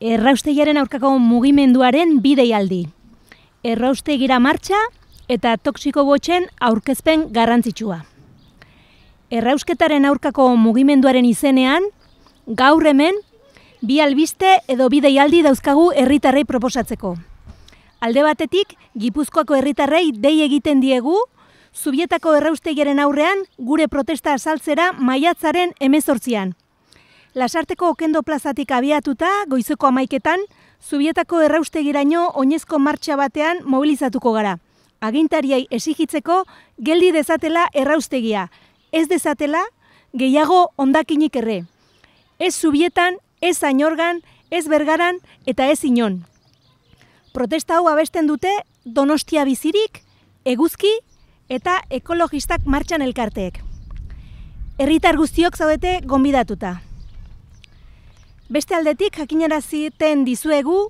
erraustegiaren aurkako mugimenduaren bideialdi. Erraustegira martxa eta toksiko botxen aurkezpen garrantzitsua. Errausketaren aurkako mugimenduaren izenean, gaur hemen, bi albiste edo bideialdi dauzkagu herritarrei proposatzeko. Alde batetik, Gipuzkoako herritarrei dei egiten diegu, Zubietako erraustegiaren aurrean gure protesta azaltzera maiatzaren emezortzian. Lasarteko okendo plazatik abiatuta, goizeko amaiketan, Zubietako erraustegiraino oinezko martxa batean mobilizatuko gara. Agintariai esigitzeko geldi dezatela erraustegia. Ez dezatela gehiago ondakinik erre. Ez Zubietan, ez Ainorgan, ez Bergaran eta ez Inon. Protesta hau abesten dute Donostia bizirik, eguzki eta ekologistak martxan elkarteek. Herritar guztiok zaudete gonbidatuta. Beste aldetik, jakinaraziten dizuegu,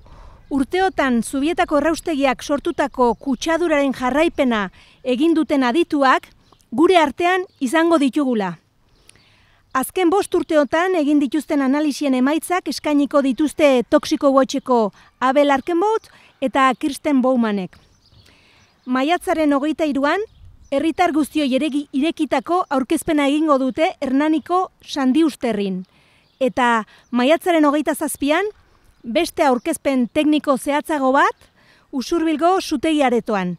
urteotan Zubietako erraustegiak sortutako kutsaduraren jarraipena egin duten adituak gure artean izango ditugula. Azken bost urteotan egin dituzten analizien emaitzak eskainiko dituzte toksiko botxeko Abel Arkenbot eta Kirsten Bowmanek. Maiatzaren hogeita iruan, herritar guztio irekitako aurkezpena egingo dute Hernaniko Sandiusterrin eta maiatzaren hogeita zazpian, beste aurkezpen tekniko zehatzago bat, usurbilgo zutegi aretoan.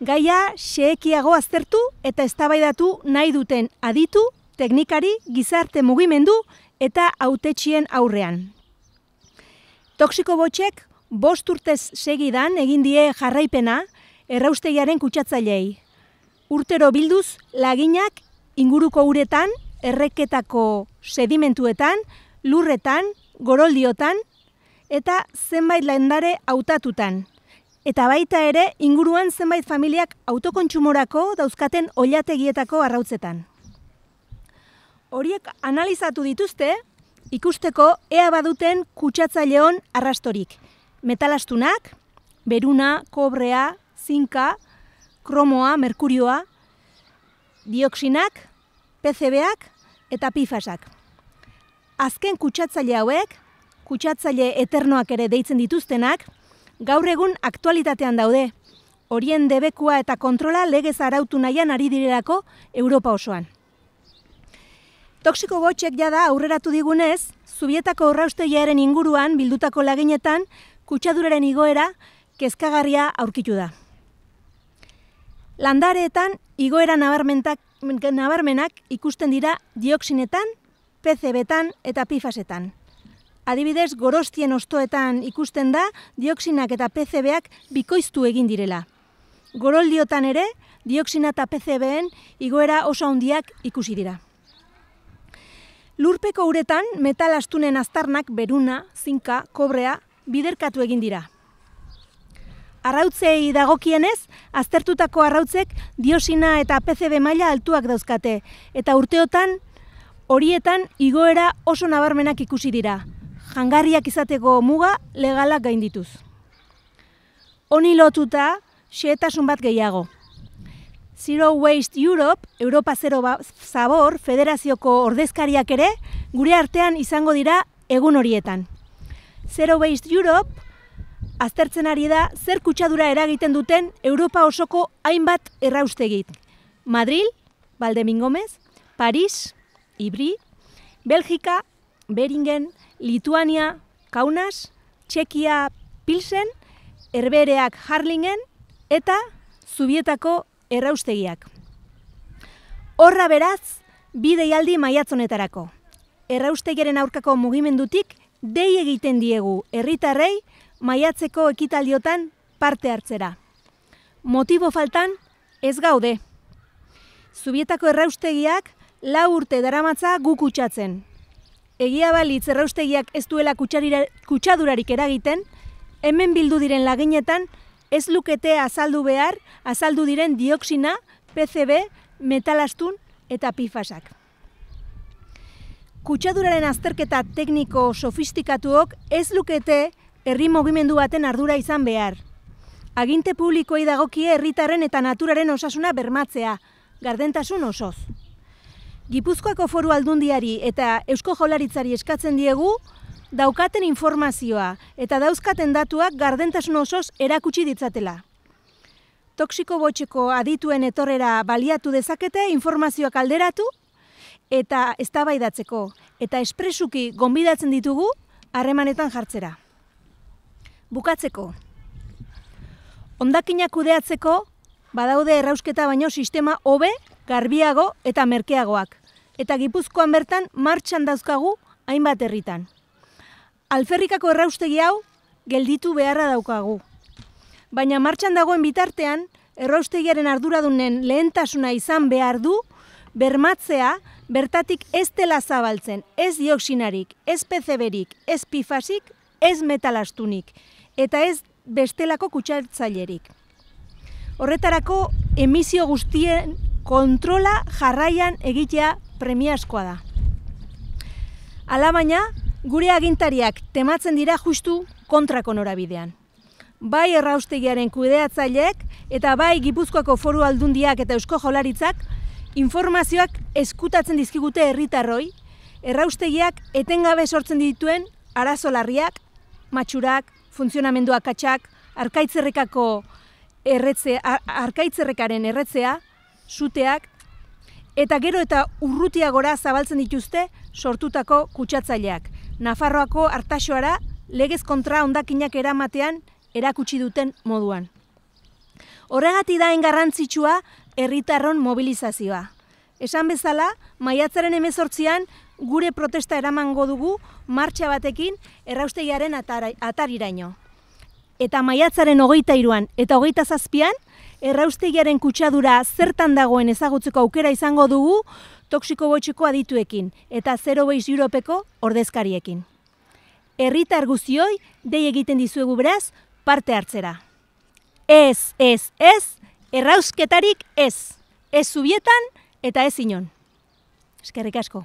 Gaia xeekiago aztertu eta eztabaidatu nahi duten aditu, teknikari, gizarte mugimendu eta autetxien aurrean. Toxiko botxek, bost urtez segidan egin die jarraipena erraustegiaren kutsatzailei. Urtero bilduz, laginak inguruko uretan erreketako sedimentuetan, lurretan, goroldiotan eta zenbait lendare hautatutan. Eta baita ere inguruan zenbait familiak autokontsumorako dauzkaten oilategietako arrautzetan. Horiek analizatu dituzte, ikusteko ea baduten kutsatzaileon arrastorik. Metalastunak, beruna, kobrea, zinka, kromoa, merkurioa, dioksinak, PCBak eta PIFASak. Azken kutsatzaile hauek, kutsatzaile eternoak ere deitzen dituztenak, gaur egun aktualitatean daude. Horien debekua eta kontrola legez arautu nahian ari direlako Europa osoan. Toxiko botxek jada aurreratu digunez, Zubietako horraustegiaren inguruan bildutako laginetan kutsaduraren igoera kezkagarria aurkitu da. Landareetan igoera nabarmentak nabarmenak ikusten dira dioksinetan, PCB-tan eta PIFASetan. Adibidez, gorostien ostoetan ikusten da dioksinak eta PCB-ak bikoiztu egin direla. Goroldiotan ere, dioksina eta PCB-en igoera oso handiak ikusi dira. Lurpeko uretan metal astunen aztarnak beruna, zinka, kobrea biderkatu egin dira. Arrautzei dagokienez, aztertutako arrautzek diosina eta PCB maila altuak dauzkate, eta urteotan horietan igoera oso nabarmenak ikusi dira. Jangarriak izateko muga legalak gaindituz. Honi lotuta, xeetasun bat gehiago. Zero Waste Europe, Europa Zero ba-, Zabor, federazioko ordezkariak ere, gure artean izango dira egun horietan. Zero Waste Europe, aztertzen ari da zer kutsadura eragiten duten Europa osoko hainbat erraustegit. Madril, Baldemin Gomez, Paris, Ibri, Belgika, Beringen, Lituania, Kaunas, Txekia, Pilsen, Herbereak Harlingen eta Zubietako erraustegiak. Horra beraz, bideialdi maiatzonetarako. Erraustegiaren aurkako mugimendutik dei egiten diegu herritarrei maiatzeko ekitaldiotan parte hartzera. Motibo faltan ez gaude. Zubietako erraustegiak lau urte daramatza gu kutsatzen. Egia balitz erraustegiak ez duela kutsadurarik eragiten, hemen bildu diren laginetan ez lukete azaldu behar, azaldu diren dioksina, PCB, metalastun eta pifasak. Kutsaduraren azterketa tekniko sofistikatuok ez lukete herri mugimendu baten ardura izan behar. Aginte publikoei dagokie herritarren eta naturaren osasuna bermatzea, gardentasun osoz. Gipuzkoako foru aldundiari eta Eusko Jolaritzari eskatzen diegu, daukaten informazioa eta dauzkaten datuak gardentasun osoz erakutsi ditzatela. Toxiko botxeko adituen etorrera baliatu dezakete informazioak alderatu eta eztabaidatzeko eta espresuki gonbidatzen ditugu harremanetan jartzera. Bukatzeko. Ondakinak kudeatzeko badaude errausketa baino sistema hobe, garbiago eta merkeagoak. Eta Gipuzkoan bertan martxan dauzkagu hainbat herritan. Alferrikako erraustegi hau gelditu beharra daukagu. Baina martxan dagoen bitartean, erraustegiaren arduradunen lehentasuna izan behar du, bermatzea, bertatik ez dela zabaltzen, ez dioksinarik, ez PCBrik, ez pifasik, ez metalastunik, eta ez bestelako kutsartzailerik. Horretarako emisio guztien kontrola jarraian egitea premiazkoa da. Alabaina, gure agintariak tematzen dira justu kontrako norabidean. Bai erraustegiaren kudeatzaileek eta bai Gipuzkoako foru aldundiak eta eusko jolaritzak informazioak eskutatzen dizkigute herritarroi, erraustegiak etengabe sortzen dituen arazo larriak, matxurak, funtzionamenduak katxak, arkaitzerrekako erretze, arkaitzerrekaren erretzea, suteak, eta gero eta urrutiagora zabaltzen dituzte sortutako kutsatzaileak. Nafarroako hartasoara legez kontra ondakinak eramatean erakutsi duten moduan. Horregati daen garrantzitsua herritarron mobilizazioa. Esan bezala, maiatzaren emezortzian gure protesta eramango dugu martxa batekin erraustegiaren atariraino. Eta maiatzaren hogeita iruan eta hogeita zazpian, erraustegiaren kutsadura zertan dagoen ezagutzeko aukera izango dugu toksiko botxeko adituekin eta 0 beiz europeko ordezkariekin. Herritar guzioi, dei egiten dizuegu beraz, parte hartzera. Ez, ez, ez, errausketarik ez. Ez zubietan eta ez inon. Eskerrik asko.